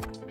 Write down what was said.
Bye.